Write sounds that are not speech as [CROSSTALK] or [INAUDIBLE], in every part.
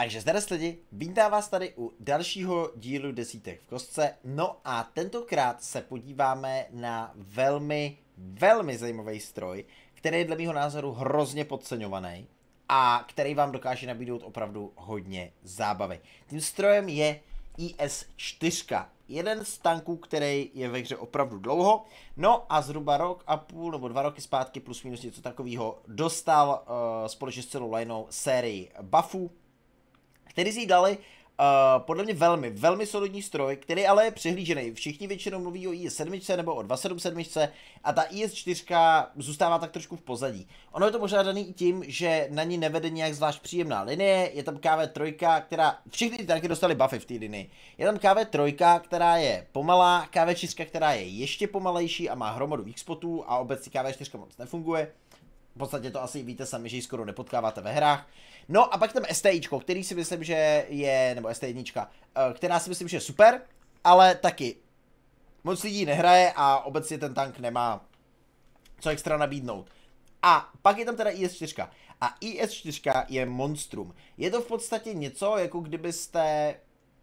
Takže zdar lidi, vítám vás tady u dalšího dílu desítek v kostce. No a tentokrát se podíváme na velmi, velmi zajímavý stroj, který je dle mého názoru hrozně podceňovaný a který vám dokáže nabídnout opravdu hodně zábavy. Tím strojem je IS-4, jeden z tanků, který je ve hře opravdu dlouho, no a zhruba rok a půl nebo dva roky zpátky plus minus něco takového dostal uh, společně s celou lineou sérii buffů, který si dali Uh, podle mě velmi, velmi solidní stroj, který ale je přehlížený. Všichni většinou mluví o IS-7 nebo o 277 a ta IS-4 zůstává tak trošku v pozadí. Ono je to možná daný i tím, že na ní nevede nějak zvlášť příjemná linie, je tam KV3, která, všechny ty tanky dostali buffy v té linii. Je tam KV3, která je pomalá, KV4, která je ještě pomalejší a má hromadu weak spotů a obecně KV4 moc nefunguje. V podstatě to asi víte sami, že ji skoro nepotkáváte ve hrách. No a pak tam STIčko, který si myslím, že je, nebo ST1, eh, která si myslím, že je super, ale taky moc lidí nehraje a obecně ten tank nemá co extra nabídnout. A pak je tam teda IS-4. A IS-4 je monstrum. Je to v podstatě něco, jako kdybyste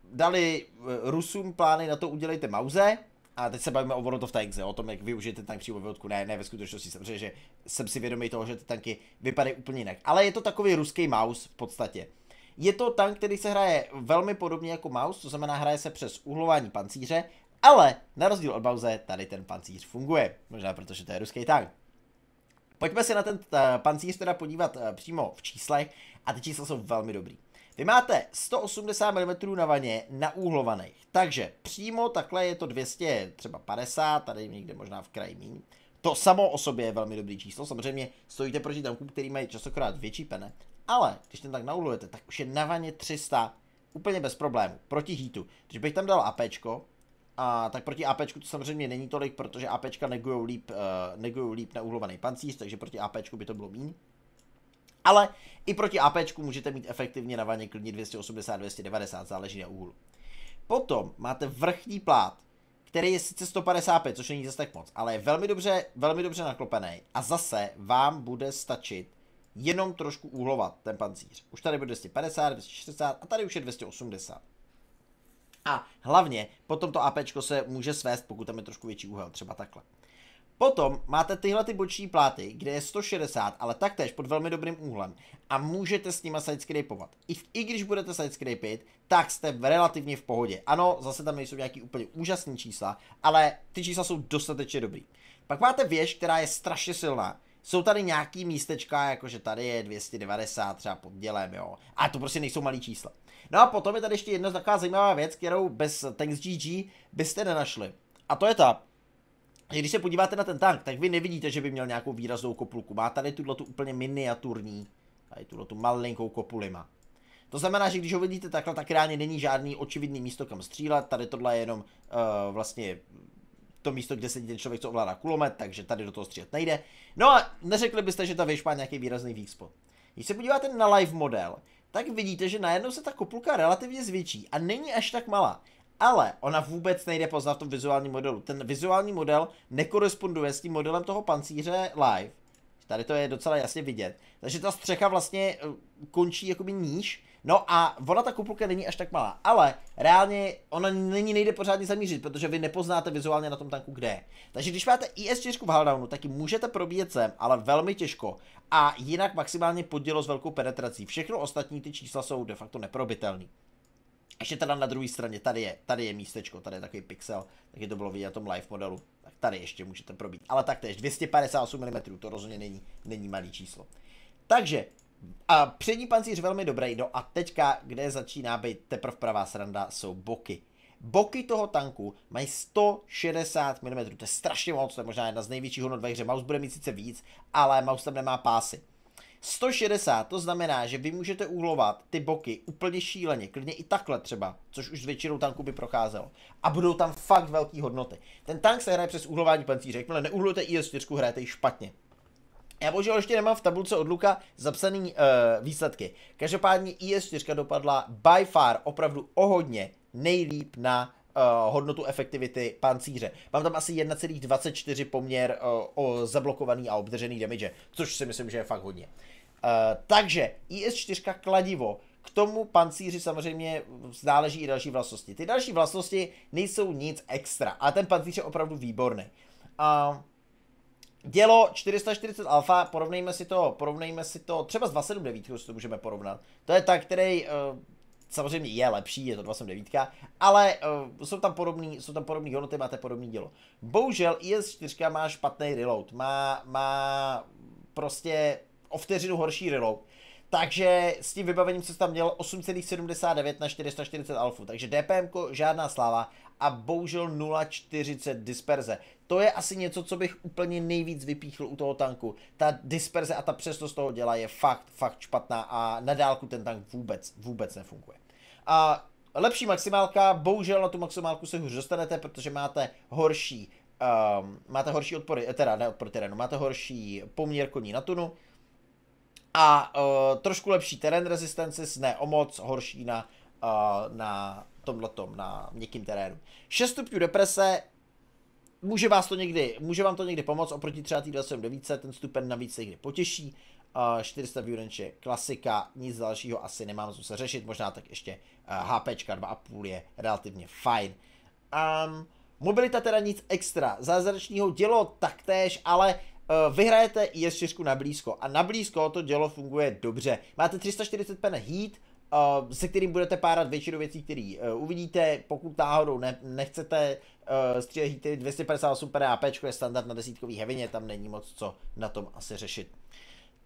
dali eh, Rusům plány na to udělejte mauze, a teď se bavíme o World of Tanks, o tom, jak využijete tank přímo ve Ne, ne ve skutečnosti, samozřejmě, že jsem si vědomý toho, že ty tanky vypadají úplně jinak. Ale je to takový ruský mouse v podstatě. Je to tank, který se hraje velmi podobně jako mouse, to znamená, hraje se přes uhlování pancíře, ale na rozdíl od Bauze, tady ten pancíř funguje. Možná protože to je ruský tank. Pojďme se na ten uh, pancíř teda podívat uh, přímo v číslech a ty čísla jsou velmi dobrý. Vy máte 180 mm na vaně naúhlovaných, takže přímo takhle je to 200, třeba 50, tady někde možná v kraji míň. To samo o sobě je velmi dobrý číslo, samozřejmě stojíte proti tankům, který mají častokrát větší pene, ale když ten tak nauhlujete, tak už je na vaně 300 úplně bez problému, proti heatu. Když bych tam dal APčko, a tak proti APčku to samozřejmě není tolik, protože APčka negujou líp, uh, líp na uhlovaný pancíř, takže proti APčku by to bylo méně. Ale i proti AP můžete mít efektivně na vaně klidně 280-290, záleží na úhlu. Potom máte vrchní plát, který je sice 155, což není zase tak moc, ale je velmi dobře, velmi dobře naklopený a zase vám bude stačit jenom trošku úhlovat ten pancíř. Už tady bude 250, 260 a tady už je 280. A hlavně potom to AP se může svést, pokud tam je trošku větší úhel, třeba takhle. Potom máte tyhle ty boční pláty, kde je 160, ale taktéž pod velmi dobrým úhlem a můžete s nima sidescrapovat. I, I když budete sidescrapit, tak jste relativně v pohodě. Ano, zase tam nejsou nějaký úplně úžasný čísla, ale ty čísla jsou dostatečně dobrý. Pak máte věž, která je strašně silná. Jsou tady nějaký místečka, jakože tady je 290 třeba pod dělem, jo. A to prostě nejsou malý čísla. No a potom je tady ještě jedna taková zajímavá věc, kterou bez Thanks GG byste nenašli. A to je ta, když se podíváte na ten tank, tak vy nevidíte, že by měl nějakou výraznou kopulku. Má tady tuhle tu úplně miniaturní, tady tuhle tu malinkou kopuli má. To znamená, že když ho vidíte takhle, tak reálně není žádný očividný místo, kam střílet. Tady tohle je jenom uh, vlastně to místo, kde sedí ten člověk, co ovládá kulomet, takže tady do toho střílet nejde. No a neřekli byste, že ta věž má nějaký výrazný weak. Když se podíváte na live model, tak vidíte, že najednou se ta kopulka relativně zvětší a není až tak malá ale ona vůbec nejde poznat v tom vizuálním modelu. Ten vizuální model nekoresponduje s tím modelem toho pancíře live. Tady to je docela jasně vidět. Takže ta střecha vlastně eh, končí jakoby níž. No a ona ta kupulka není až tak malá, ale reálně ona není nejde pořádně zamířit, protože vy nepoznáte vizuálně na tom tanku kde je. Takže když máte IS-4 v Haldownu, tak ji můžete probíjet sem, ale velmi těžko. A jinak maximálně poddělo s velkou penetrací. Všechno ostatní ty čísla jsou de facto neprobitelné. Ještě teda na druhé straně, tady je, tady je místečko, tady je takový pixel, taky to bylo vidět na tom live modelu. Tak tady ještě můžete probít. Ale taktéž 258 mm, to rozhodně není, není malý číslo. Takže, a přední pancíř velmi dobrý, no a teďka, kde začíná být teprve pravá sranda, jsou boky. Boky toho tanku mají 160 mm, to je strašně moc, to je možná jedna z největších hodnot ve hře. Mouse bude mít sice víc, ale mouse tam nemá pásy. 160, to znamená, že vy můžete úhlovat ty boky úplně šíleně, klidně i takhle třeba, což už s většinou tanku by procházelo. A budou tam fakt velké hodnoty. Ten tank se hraje přes uhlování pancíře, jakmile neuhlujete IS-4, hrajete ji špatně. Já bohužel ještě nemám v tabulce od Luka zapsaný uh, výsledky. Každopádně IS-4 dopadla by far opravdu o hodně nejlíp na uh, hodnotu efektivity pancíře. Mám tam asi 1,24 poměr uh, o zablokovaný a obdržený damage, což si myslím, že je fakt hodně. takže IS-4 kladivo, k tomu pancíři samozřejmě záleží i další vlastnosti. Ty další vlastnosti nejsou nic extra, ale ten pancíř je opravdu výborný. Uh, Dělo 440 alfa, porovnejme si to, porovnejme si to, třeba s 279 si to můžeme porovnat. To je tak, který uh, samozřejmě je lepší, je to 279, ale uh, jsou tam podobný, jsou tam podobný hodnoty, máte podobný dělo. Bohužel IS-4 má špatný reload, má, má prostě o vteřinu horší reload. Takže s tím vybavením se tam měl 8,79 na 440 alfu, takže DPM žádná sláva a bohužel 0,40 disperze. To je asi něco, co bych úplně nejvíc vypíchl u toho tanku. Ta disperze a ta přesnost toho děla je fakt, fakt špatná a na dálku ten tank vůbec, vůbec nefunguje. A lepší maximálka, bohužel na tu maximálku se hůř dostanete, protože máte horší, um, máte horší odpory, teda ne odpory terénu, máte horší poměr koní na tunu, a uh, trošku lepší terén rezistenci, ne o moc horší na, uh, na tomhletom, na měkkým terénu. 6 stupňů deprese, může vás to někdy, může vám to někdy pomoct oproti třeba té 29, ten stupen navíc se někdy potěší. Uh, 400 Viewrange klasika, nic dalšího asi nemám co se řešit, možná tak ještě uh, HPčka 2,5 je relativně fajn. Um, mobilita teda nic extra, zázračního dělo taktéž, ale vyhrajete IS-4 na blízko a na blízko to dělo funguje dobře. Máte 340 pen heat, uh, se kterým budete párat většinu věcí, které uh, uvidíte. Pokud náhodou ne, nechcete uh, střílet heaty, 258 pen AP je standard na desítkový heavině, tam není moc co na tom asi řešit.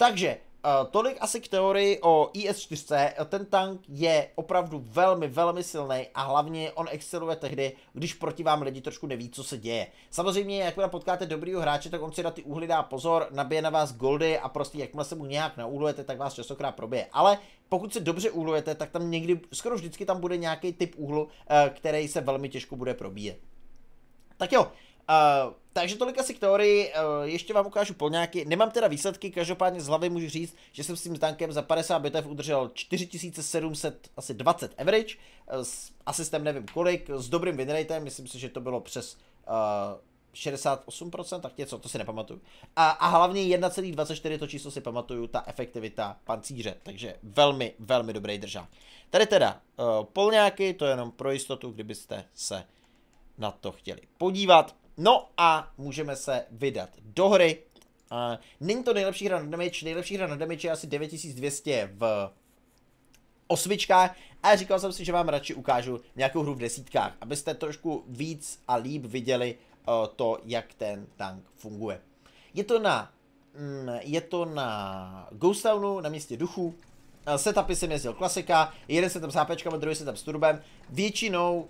Takže Uh, tolik asi k teorii o IS-4. Ten tank je opravdu velmi, velmi silný a hlavně on exceluje tehdy, když proti vám lidi trošku neví, co se děje. Samozřejmě, jakmile potkáte dobrýho hráče, tak on si na ty úhly dá pozor, nabije na vás goldy a prostě jakmile se mu nějak naúhlujete, tak vás častokrát probije. Ale pokud se dobře úhlujete, tak tam někdy, skoro vždycky tam bude nějaký typ úhlu, uh, který se velmi těžko bude probíjet. Tak jo, Uh, takže tolik asi k teorii, uh, ještě vám ukážu polňáky. Nemám teda výsledky, každopádně z hlavy můžu říct, že jsem s tím tankem za 50 bitev udržel 4720 average, uh, s asistem nevím kolik, s dobrým winratem, myslím si, že to bylo přes uh, 68%, tak něco, to si nepamatuju. A, a hlavně 1,24 to číslo si pamatuju, ta efektivita pancíře, takže velmi, velmi dobrý držák. Tady teda uh, polňáky, to je jenom pro jistotu, kdybyste se na to chtěli podívat. No a můžeme se vydat do hry. Uh, není to nejlepší hra na damage, nejlepší hra na damage je asi 9200 v osmičkách a říkal jsem si, že vám radši ukážu nějakou hru v desítkách, abyste trošku víc a líp viděli uh, to, jak ten tank funguje. Je to na, mm, je to na Ghost Townu, na městě duchů, setupy jsem jezdil klasika, jeden setup s HPčkama, druhý setup s turbem, většinou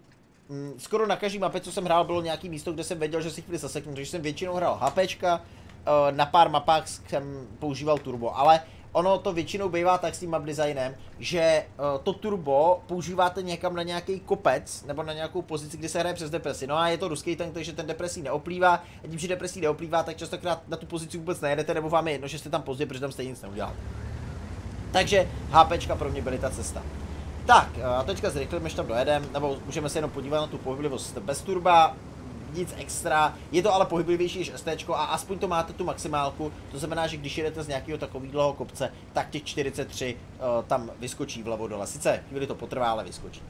skoro na každý mapě, co jsem hrál, bylo nějaký místo, kde jsem věděl, že si chvíli zaseknu, takže jsem většinou hrál HPčka, eh, na pár mapách jsem používal turbo, ale ono to většinou bývá tak s tím map designem, že uh, to turbo používáte někam na nějaký kopec nebo na nějakou pozici, kde se hraje přes depresi. No a je to ruský tank, takže ten depresí neoplývá. A tím, že depresí neoplývá, tak častokrát na tu pozici vůbec nejedete, nebo vám je jedno, že jste tam pozdě, protože tam stejně nic neuděláte. Takže HPčka pro mě byly ta cesta. Tak, eh, a teďka zrychlíme, než tam dojedem, nebo můžeme se jenom podívat na tu pohyblivost bez turba, nic extra, je to ale pohyblivější než ST a aspoň to máte tu maximálku, to znamená, že když jedete z nějakého takového kopce, tak těch 43 uh, tam vyskočí vlevo dole, sice chvíli to potrvá, ale vyskočí.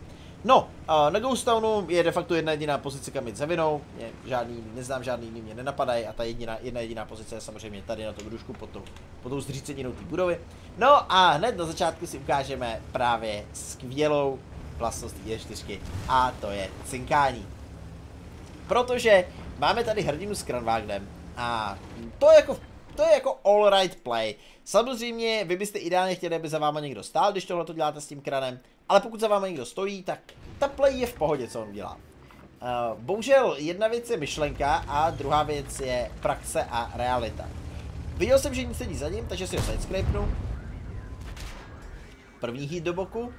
No, na Ghost Townu je de facto jedna jediná pozice, kam jít za vinou, mě žádný, neznám žádný jiný, mě nenapadají a ta jediná, jedna jediná pozice je samozřejmě tady na tom družku pod tou, pod tou zříceninou té budovy. No a hned na začátku si ukážeme právě skvělou vlastnost E4 a to je cinkání. Protože máme tady hrdinu s Kranwagnem a to je jako to je jako all right play. Samozřejmě, vy byste ideálně chtěli, aby za váma někdo stál, když tohle to děláte s tím kranem, ale pokud za váma někdo stojí, tak ta play je v pohodě, co on dělá. Uh, bohužel jedna věc je myšlenka a druhá věc je praxe a realita. Viděl jsem, že nic sedí za ním, takže si ho sidescrapenu. První hit do boku.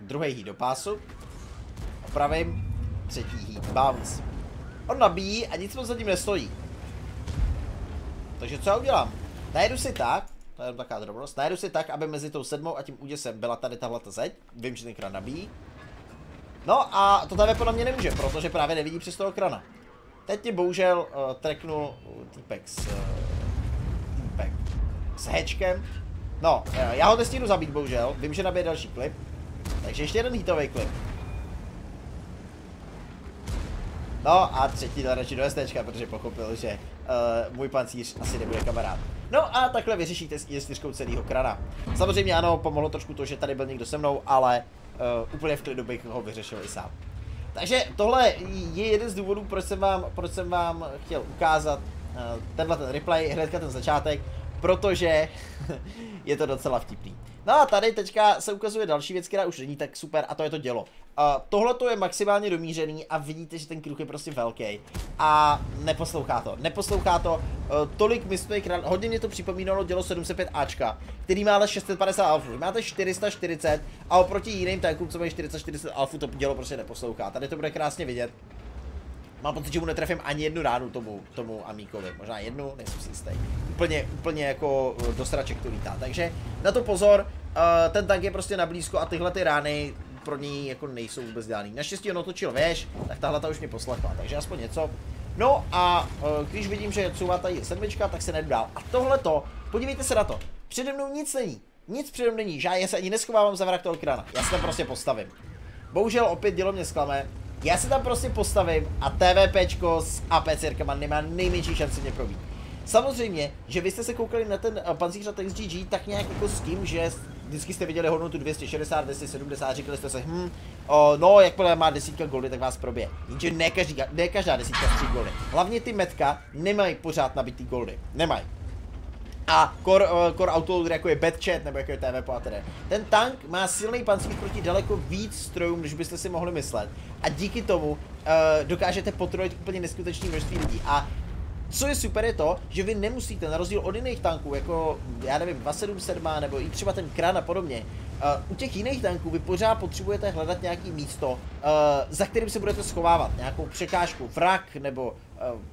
Druhý hit do pásu. Opravím. Třetí hit bounce. On nabíjí a nic moc za tím nestojí. Takže co já udělám? Najedu si tak, to je taková drobnost, najedu si tak, aby mezi tou sedmou a tím úděsem byla tady tahle zeď. Vím, že ten kran nabíjí. No a to tady podle mě nemůže, protože právě nevidí přes toho krana. Teď mě bohužel uh, tracknul uh, týpek s... Uh, týpek. s hečkem. No, já ho nestihnu zabít, bohužel. Vím, že nabije další klip. Takže ještě jeden hitový klip. No a třetí dal radši do STčka, protože pochopil, že uh, můj pancíř asi nebude kamarád. No a takhle vyřešíte s IS-4 celýho krana. Samozřejmě ano, pomohlo trošku to, že tady byl někdo se mnou, ale uh, úplně v klidu bych ho vyřešil i sám. Takže tohle je jeden z důvodů, proč jsem vám, proč jsem vám chtěl ukázat uh, tenhle ten replay, hnedka ten začátek, protože [LAUGHS] je to docela vtipný. No a tady teďka se ukazuje další věc, která už není tak super a to je to dělo. Uh, Tohle to je maximálně domířený a vidíte, že ten kruh je prostě velký. A neposlouchá to, neposlouchá to. Uh, tolik mistuje krát, hodně mě to připomínalo dělo 705Ačka, který má ale 650 alfů. Máte 440 a oproti jiným tankům, co mají 440 alfů, to dělo prostě neposlouchá. Tady to bude krásně vidět. Mám pocit, že mu netrefím ani jednu ránu tomu, tomu Amíkovi. Možná jednu, nejsem si jistý. Úplně, úplně jako eh, do sraček to lítá. Takže na to pozor, uh, ten tank je prostě na blízko a tyhle ty rány pro ní jako nejsou vůbec dělaný. Naštěstí on otočil věž, tak tahle ta už mě poslechla, takže aspoň něco. No a uh, když vidím, že couvá tady sedmička, tak se nejdu. A tohle to, podívejte se na to, přede mnou nic není. Nic přede mnou není, já se ani neschovávám za vrak toho krana. Já se tam prostě postavím. Bohužel opět dělo mě zklame, já se tam prostě postavím a TVPčko s APCRkama nemá nejmenší šanci mě probít. Samozřejmě, že vy jste se koukali na ten uh, pancíř na XGG tak nějak jako s tím, že vždycky jste viděli hodnotu 260, 270, říkali jste se, hm, o, no, jakmile má desítka goldy, tak vás probije. Jenže ne, každý, ne každá desítka stří goldy. Hlavně ty metka nemají pořád nabitý goldy. Nemají. A core, uh, core autoloader jako je Badchat nebo jako je TV Poatere. Ten tank má silný pancíř proti daleko víc strojům, než byste si mohli myslet. A díky tomu uh, dokážete potrojit úplně neskutečné množství lidí. A co je super je to, že vy nemusíte, na rozdíl od jiných tanků, jako já nevím, 277 nebo i třeba ten Kran a podobně, Uh, u těch jiných tanků vy pořád potřebujete hledat nějaký místo, uh, za kterým se budete schovávat, nějakou překážku, vrak nebo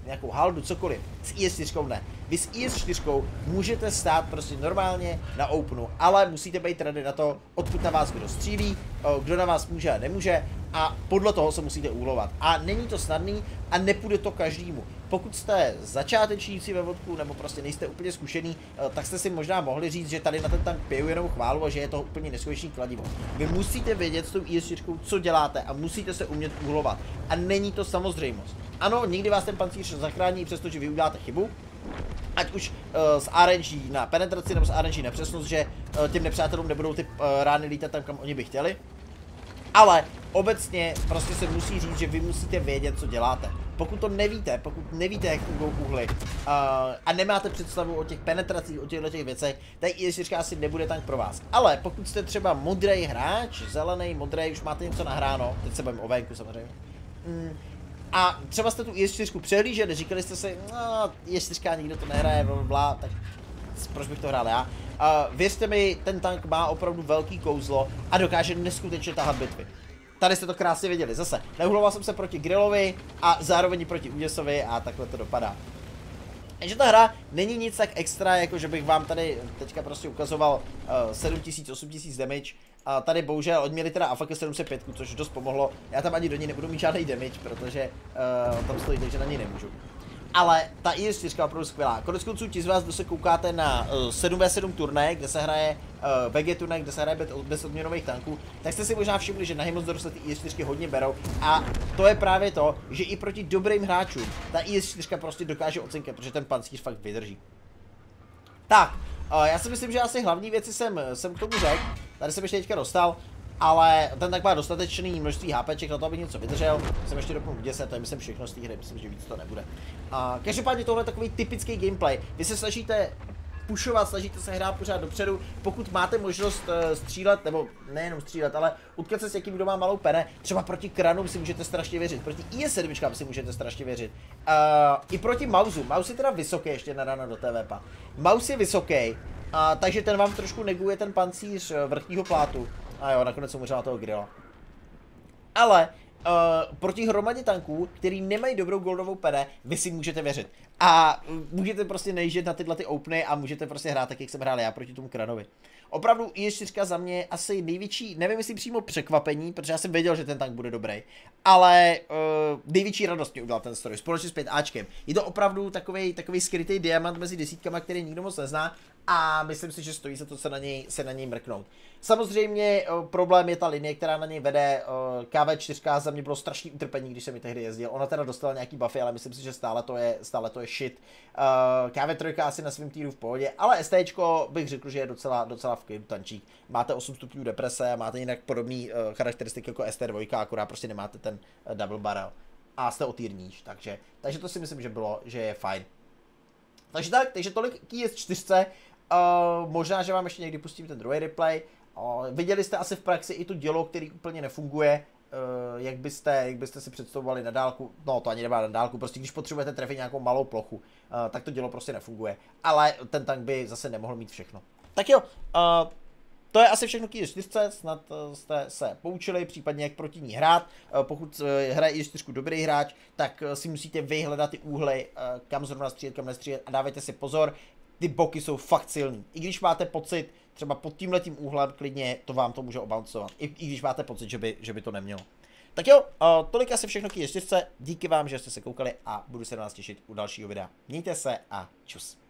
nějakou haldu, cokoliv. S IS-4 ne. Vy s IS-4 můžete stát prostě normálně na openu, ale musíte být ready na to, odkud na vás kdo střílí, uh, kdo na vás může a nemůže a podle toho se musíte úlovat. A není to snadný a nepůjde to každému pokud jste začátečníci ve vodku nebo prostě nejste úplně zkušený, eh, tak jste si možná mohli říct, že tady na ten tank piju jenom chválu a že je to úplně neskutečný kladivo. Vy musíte vědět s tou IS4, co děláte a musíte se umět úhlovat. A není to samozřejmost. Ano, někdy vás ten pancíř zachrání, přestože vy uděláte chybu, ať už uh, z RNG na penetraci nebo z RNG na přesnost, že uh, těm nepřátelům nebudou ty uh, rány lítat tam, kam oni by chtěli. Ale obecně prostě se musí říct, že vy musíte vědět, co děláte. Pokud to nevíte, pokud nevíte, jak fungují uhly uh, a nemáte představu o těch penetracích, o těchto těch věcech, tak i asi nebude tank pro vás. Ale pokud jste třeba modrý hráč, zelený, modrý, už máte něco nahráno, teď se bavím o venku samozřejmě, mm, a třeba jste tu IS4 přehlíželi, říkali jste si, no, IS4 nikdo to nehraje, bla, bla, tak proč bych to hrál já? Uh, věřte mi, ten tank má opravdu velký kouzlo a dokáže neskutečně tahat bitvy. Tady jste to krásně viděli, zase. Neuhloval jsem se proti Grillovi a zároveň proti Úděsovi a takhle to dopadá. Takže ta hra není nic tak extra, jako že bych vám tady teďka prostě ukazoval uh, 7000, 8000 damage. A tady bohužel odměli teda AFK 705, což dost pomohlo. Já tam ani do ní nebudu mít žádný damage, protože uh, tam stojí, takže na ní nemůžu ale ta IS4 je opravdu skvělá. Konec konců ti z vás, kdo se koukáte na uh, 7v7 turné, kde se hraje uh, VG turné, kde se hraje bez, bez odměnových tanků, tak jste si možná všimli, že na Himmeldoru se ty IS4 hodně berou a to je právě to, že i proti dobrým hráčům ta IS4 prostě dokáže ocenkat, protože ten pancíř fakt vydrží. Tak, já si myslím, že asi hlavní věci jsem, jsem k tomu řekl, tady jsem ještě teďka dostal ale ten tak má dostatečný množství HPček na to, aby něco vydržel. Jsem ještě doplnil 10, to je myslím všechno z té hry, myslím, že víc to nebude. A každopádně tohle je takový typický gameplay. Vy se snažíte pušovat, snažíte se hrát pořád dopředu. Pokud máte možnost uh, střílet, nebo nejenom střílet, ale utkat se s někým, kdo má malou pene, třeba proti kranům si můžete strašně věřit, proti IS-7 si můžete strašně věřit. Uh, I proti Mausu. Maus je teda vysoký, ještě nadáno do TVP. Maus je vysoký, uh, takže ten vám trošku neguje ten pancíř eh, vrchního plátu. A jo, nakonec jsem na toho grilla. Ale uh, proti hromadě tanků, který nemají dobrou goldovou pene, vy si můžete věřit. A můžete prostě nejíždět na tyhle ty openy a můžete prostě hrát tak, jak jsem hrál já proti tomu Kranovi. Opravdu i4 za mě asi největší, nevím jestli přímo překvapení, protože já jsem věděl, že ten tank bude dobrý, ale uh, největší radost mě udělal ten stroj, společně s 5 Ačkem. Je to opravdu takový takový skrytý diamant mezi desítkama, který nikdo moc nezná a myslím si, že stojí se to se na něj, se na něj mrknout. Samozřejmě problém je ta linie, která na něj vede. KV4 za mě bylo strašný utrpení, když jsem mi tehdy jezdil. Ona teda dostala nějaký buffy, ale myslím si, že stále to je, stále to je shit. KV3 asi na svém týru v pohodě, ale ST bych řekl, že je docela, docela klidu tančík. Máte 8 stupňů deprese a máte jinak podobný charakteristiky jako ST2, akorát prostě nemáte ten double barrel a jste o níž, takže, takže to si myslím, že bylo, že je fajn. Takže tak, takže tolik k IS-4, uh, možná, že vám ještě někdy pustím ten druhý replay, uh, viděli jste asi v praxi i to dělo, který úplně nefunguje, uh, jak, byste, jak byste si představovali na dálku, no to ani nemá na dálku, prostě když potřebujete trefit nějakou malou plochu, uh, tak to dělo prostě nefunguje, ale ten tank by zase nemohl mít všechno. Tak jo, uh, to je asi všechno k i4, snad eh, jste se poučili, případně jak proti ní hrát. Eh, pokud eh, hraje i4 dobrý hráč, tak si musíte vyhledat ty úhly, kam zrovna střílet, kam nestřílet a dávejte si pozor, ty boky jsou fakt silný. I když máte pocit, třeba pod tímhletím úhlem klidně to vám to může obouncovat. I, I když máte pocit, že by, že by to nemělo. Tak jo, tolik asi všechno k i4, díky vám, že jste se koukali a budu se na vás těšit u dalšího videa. Mějte se a čus.